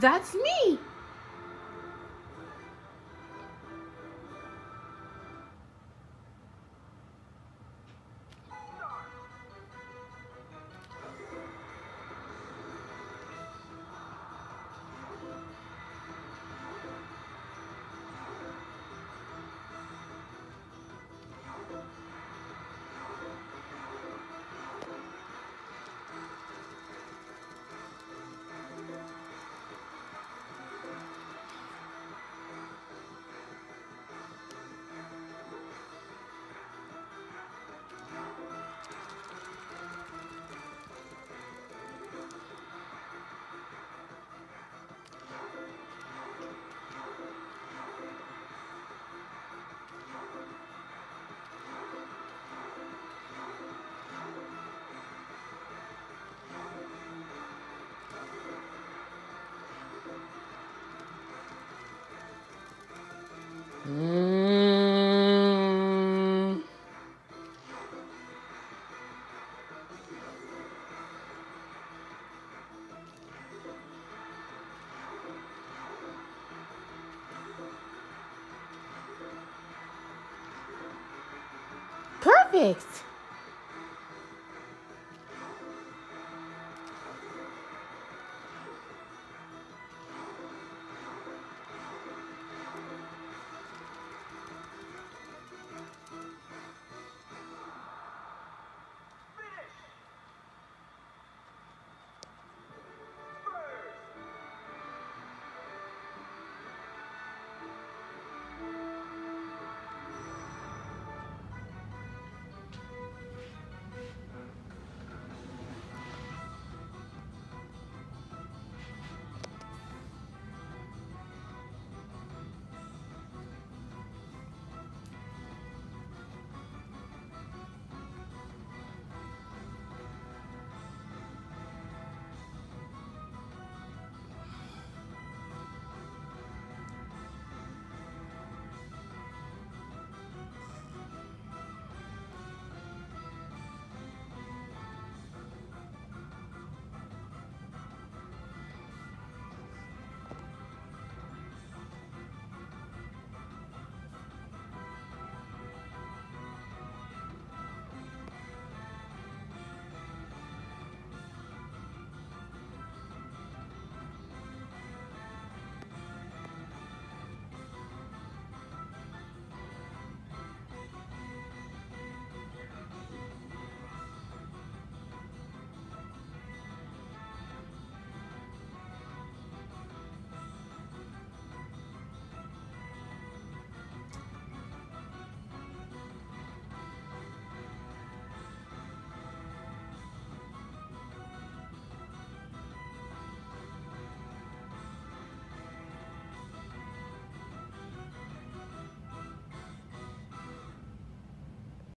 That's me. Perfect.